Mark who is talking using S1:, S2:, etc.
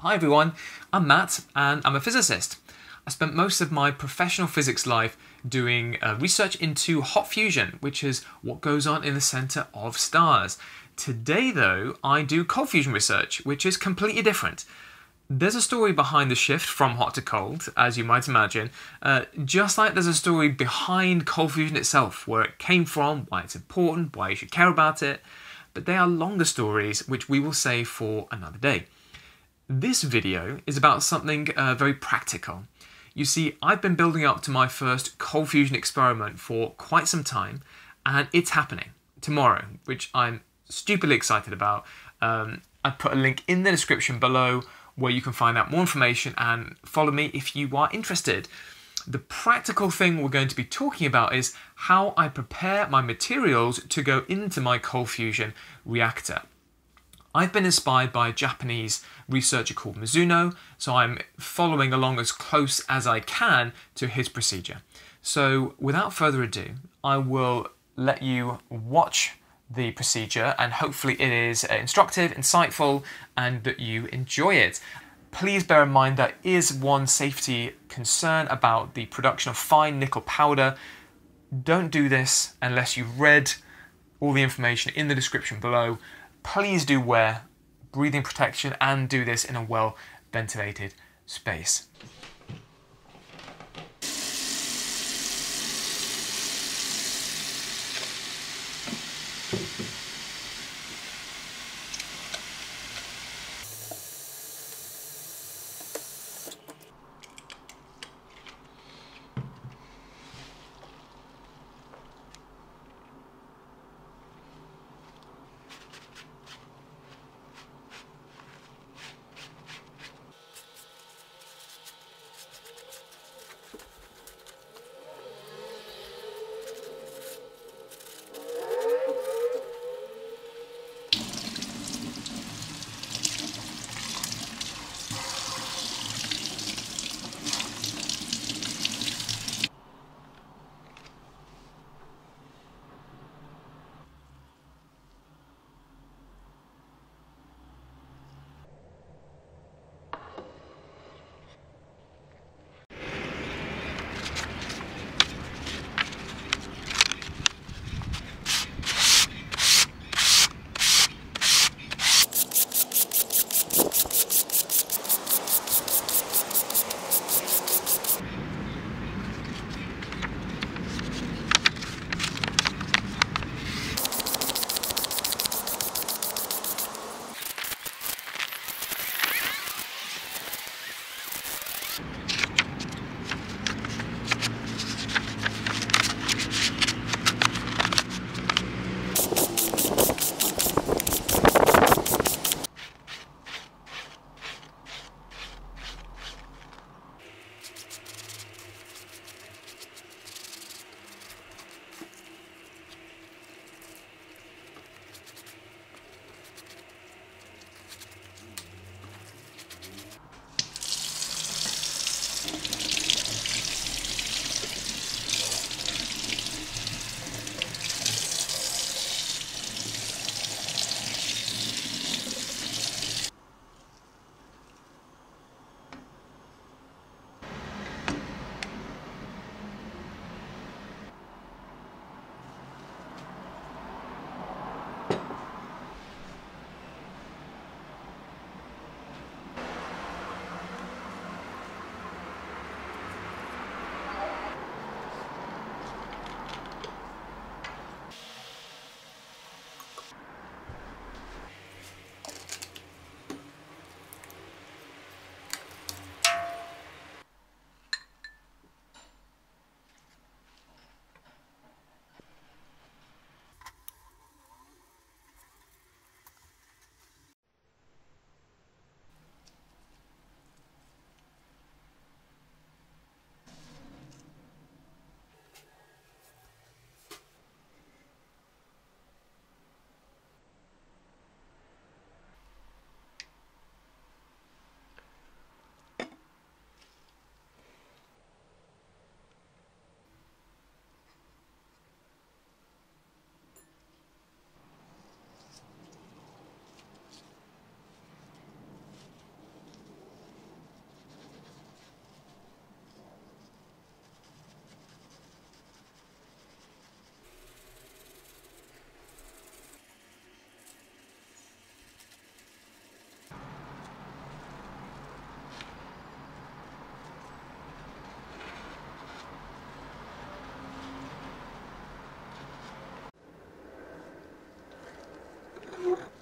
S1: Hi everyone, I'm Matt and I'm a physicist. I spent most of my professional physics life doing uh, research into hot fusion, which is what goes on in the center of stars. Today, though, I do cold fusion research, which is completely different. There's a story behind the shift from hot to cold, as you might imagine, uh, just like there's a story behind cold fusion itself, where it came from, why it's important, why you should care about it. But they are longer stories, which we will save for another day. This video is about something uh, very practical. You see, I've been building up to my first cold fusion experiment for quite some time, and it's happening tomorrow, which I'm stupidly excited about. Um, I put a link in the description below where you can find out more information and follow me if you are interested. The practical thing we're going to be talking about is how I prepare my materials to go into my cold fusion reactor. I've been inspired by a Japanese researcher called Mizuno, so I'm following along as close as I can to his procedure. So without further ado, I will let you watch the procedure and hopefully it is uh, instructive, insightful, and that you enjoy it. Please bear in mind there is one safety concern about the production of fine nickel powder. Don't do this unless you've read all the information in the description below please do wear breathing protection and do this in a well ventilated space. Yep.